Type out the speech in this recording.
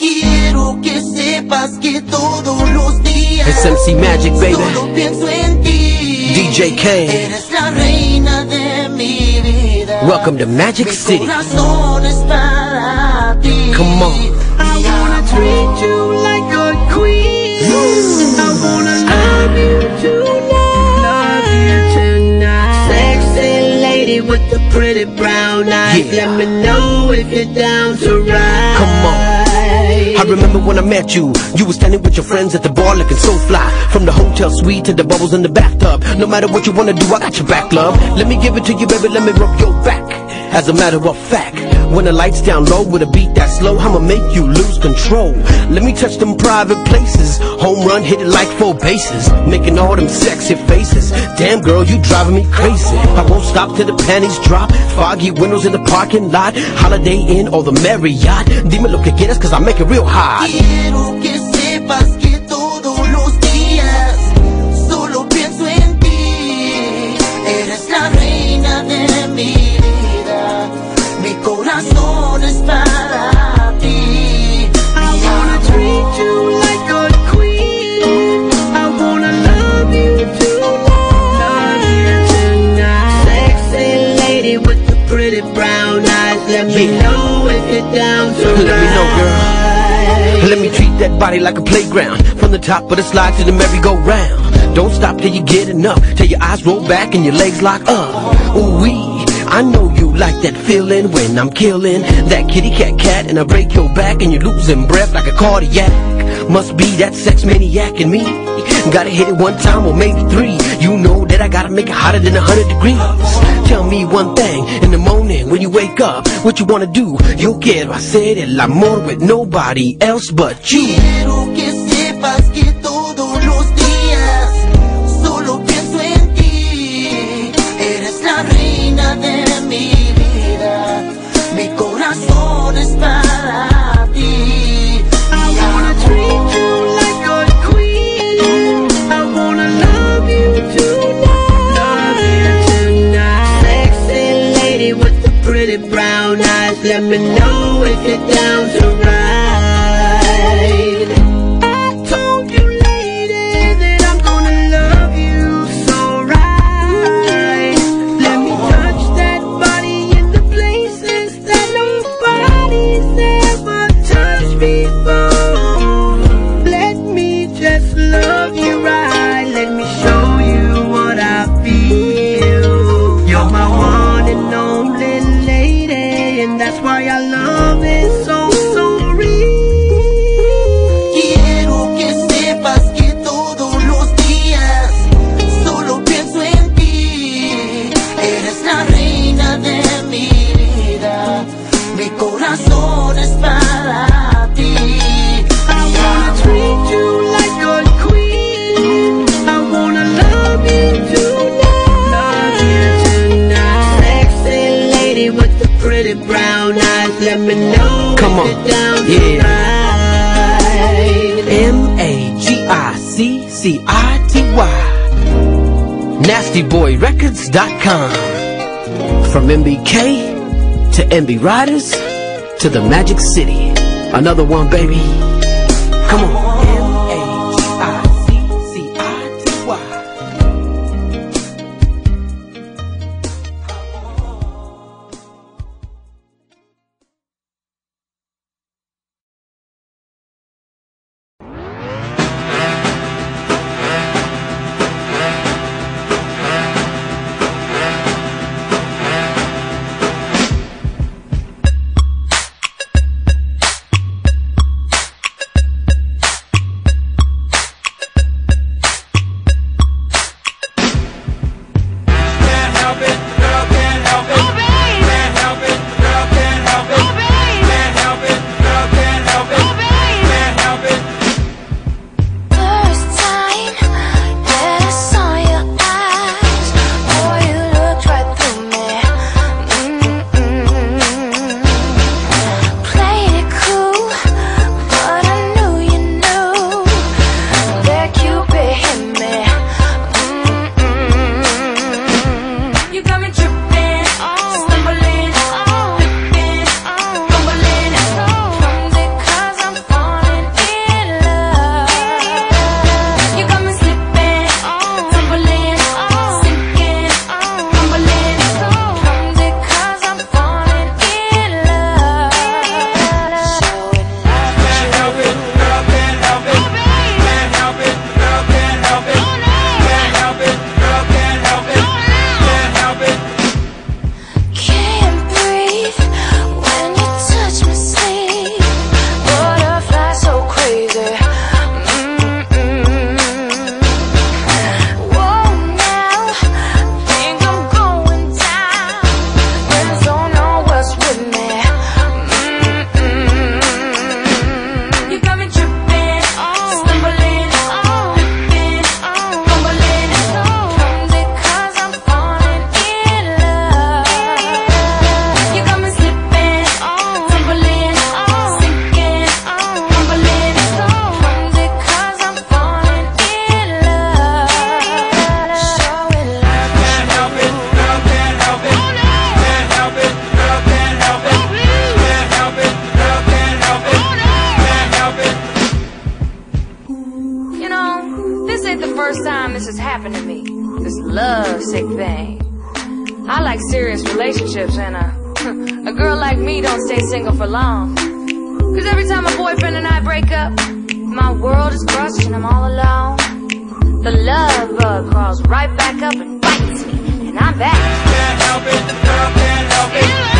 Quiero que sepas que todos los días It's MC Magic, baby. Solo pienso en ti. DJ Kane. Eres la reina de mi vida. Welcome to Magic mi City. corazón es para ti. Come on. I wanna treat you like a queen. I wanna love you tonight. Love you tonight. Sexy lady with the pretty brown eyes. Yeah. Let me know if you're down to ride. Remember when I met you. You were standing with your friends at the bar looking so fly. From the hotel suite to the bubbles in the bathtub. No matter what you wanna do, I got your back, love. Let me give it to you, baby. Let me rub your back. As a matter of fact, when the lights down low with a beat that slow, I'ma make you lose control. Let me touch them private places. Home run, hit it like four bases. Making all them sexy faces. Damn girl, you driving me crazy. I won't stop till the panties drop. Foggy windows in the parking lot. Holiday Inn or the Marriott. Dime lo que quieras, cause I make it real hot. That body like a playground. From the top of the slide to the merry-go-round. Don't stop till you get enough. Till your eyes roll back and your legs lock up. Ooh wee. I know you like that feeling when I'm killing that kitty cat cat and I break your back and you're losing breath like a cardiac. Must be that sex maniac in me. Gotta hit it one time or maybe three. You know that I gotta make it hotter than a hundred degrees. Tell me one thing in the you wake up, what you wanna do? Yo quiero hacer el amor with nobody else but you. Quiero que sepas que todos los días solo pienso en ti. Eres la reina de mi vida. Mi corazón es Let me know if you're down to C C I T Y. NastyBoyRecords.com. From NBK to NB Ridaz to the Magic City. Another one, baby. Come on. ain't the first time this has happened to me. This love sick thing. I like serious relationships, and a, a girl like me don't stay single for long. Cause every time my boyfriend and I break up, my world is crushed and I'm all alone. The love bug crawls right back up and bites me, and I'm back. Can't help it, the girl can't help it.